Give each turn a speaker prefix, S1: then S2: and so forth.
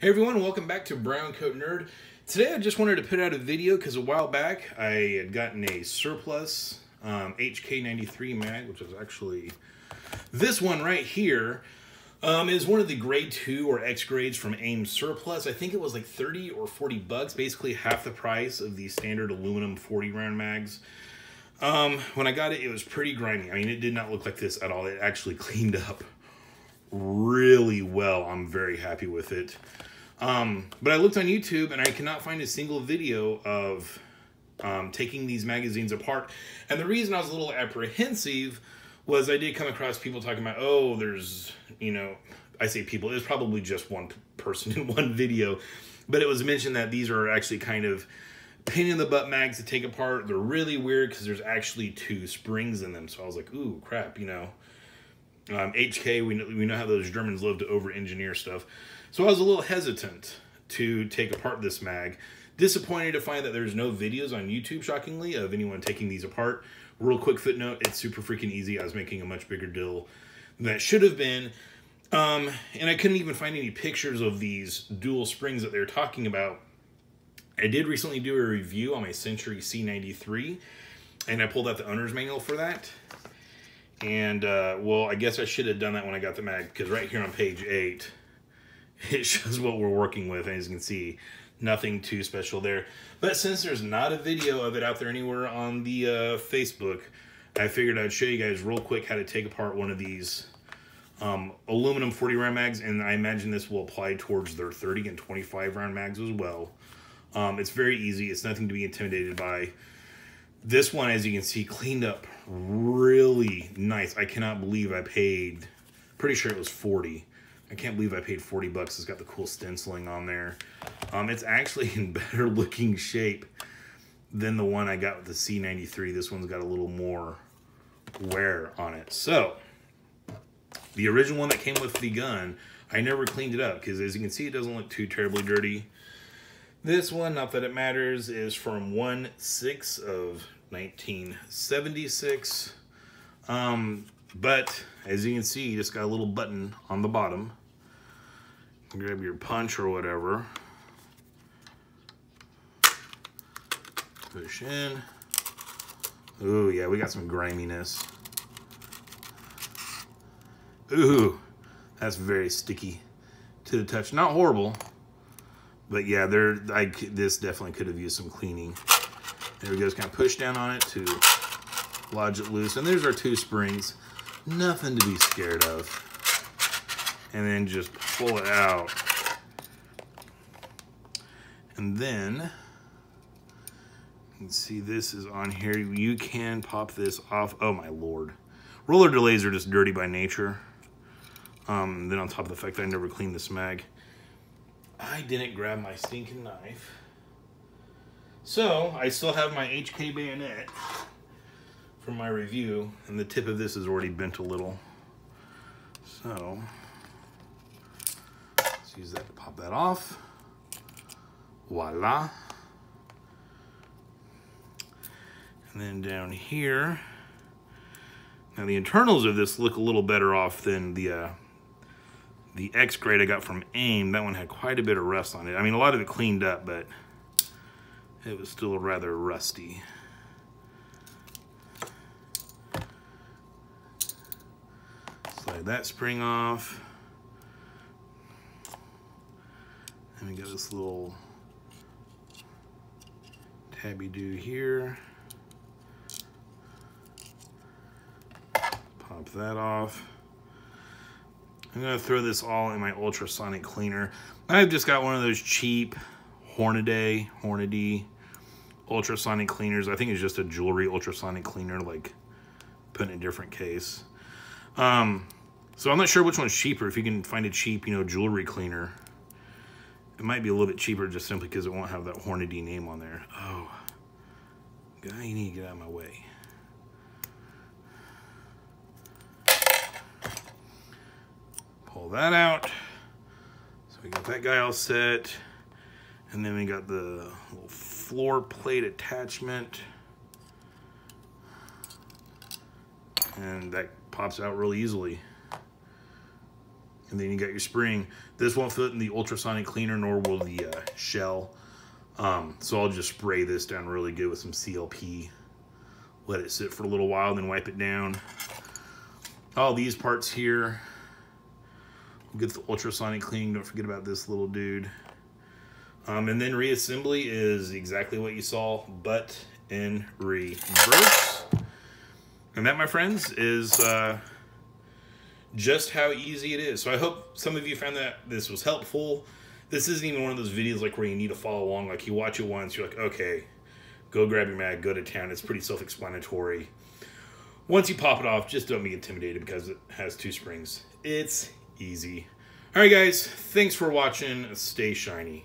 S1: Hey everyone, welcome back to Brown Coat Nerd. Today I just wanted to put out a video because a while back I had gotten a surplus um, HK93 mag, which is actually this one right here. Um, is one of the grade 2 or X grades from AIM Surplus. I think it was like 30 or 40 bucks, basically half the price of the standard aluminum 40 round mags. Um, when I got it, it was pretty grimy. I mean, it did not look like this at all. It actually cleaned up really well. I'm very happy with it. Um, but I looked on YouTube and I cannot find a single video of um, taking these magazines apart. And the reason I was a little apprehensive was I did come across people talking about, oh, there's, you know, I say people, it's probably just one person in one video, but it was mentioned that these are actually kind of pain in the butt mags to take apart. They're really weird because there's actually two springs in them. So I was like, ooh, crap, you know. Um, HK, we know, we know how those Germans love to over-engineer stuff. So I was a little hesitant to take apart this mag. Disappointed to find that there's no videos on YouTube, shockingly, of anyone taking these apart. Real quick footnote, it's super freaking easy. I was making a much bigger deal than that should have been. Um, and I couldn't even find any pictures of these dual springs that they're talking about. I did recently do a review on my Century C93, and I pulled out the owner's manual for that. And, uh, well, I guess I should have done that when I got the mag, because right here on page 8, it shows what we're working with, and as you can see, nothing too special there. But since there's not a video of it out there anywhere on the uh, Facebook, I figured I'd show you guys real quick how to take apart one of these um, aluminum 40 round mags, and I imagine this will apply towards their 30 and 25 round mags as well. Um, it's very easy. It's nothing to be intimidated by. This one, as you can see, cleaned up really nice. I cannot believe I paid, pretty sure it was 40 I can't believe I paid 40 bucks. It's got the cool stenciling on there. Um, it's actually in better looking shape than the one I got with the C93. This one's got a little more wear on it. So, the original one that came with the gun, I never cleaned it up because as you can see, it doesn't look too terribly dirty. This one, not that it matters, is from 1-6 of 1976. Um, but as you can see, you just got a little button on the bottom. Grab your punch or whatever. Push in. Ooh, yeah, we got some griminess. Ooh, that's very sticky to the touch. Not horrible, but yeah, there. I this definitely could have used some cleaning. There we go. Just kind of push down on it to lodge it loose. And there's our two springs. Nothing to be scared of. And then just pull it out. And then, you can see this is on here. You can pop this off. Oh my lord. Roller delays are just dirty by nature. Um, then on top of the fact that I never cleaned this mag, I didn't grab my stinking knife. So, I still have my HK bayonet from my review, and the tip of this is already bent a little. So, let's use that to pop that off. Voila. And then down here, now the internals of this look a little better off than the uh, the X grade I got from AIM. That one had quite a bit of rust on it. I mean, a lot of it cleaned up, but it was still rather rusty. Slide that spring off. And we got this little tabby do here. Pop that off. I'm gonna throw this all in my ultrasonic cleaner. I've just got one of those cheap Hornaday, Hornady ultrasonic cleaners. I think it's just a jewelry ultrasonic cleaner, like put in a different case. Um, so I'm not sure which one's cheaper. If you can find a cheap, you know, jewelry cleaner, it might be a little bit cheaper just simply because it won't have that Hornady name on there. Oh, guy, you need to get out of my way. Pull that out. So we got that guy all set. And then we got the little floor plate attachment. And that pops out really easily. And then you got your spring. This won't fit in the ultrasonic cleaner, nor will the uh, shell. Um, so I'll just spray this down really good with some CLP. Let it sit for a little while, then wipe it down. All these parts here. Get the ultrasonic cleaning. Don't forget about this little dude. Um, and then reassembly is exactly what you saw, but in reverse. And that, my friends, is uh, just how easy it is. So I hope some of you found that this was helpful. This isn't even one of those videos like where you need to follow along. Like you watch it once, you're like, okay, go grab your mag, go to town. It's pretty self-explanatory. Once you pop it off, just don't be intimidated because it has two springs. It's easy. All right, guys, thanks for watching. Stay shiny.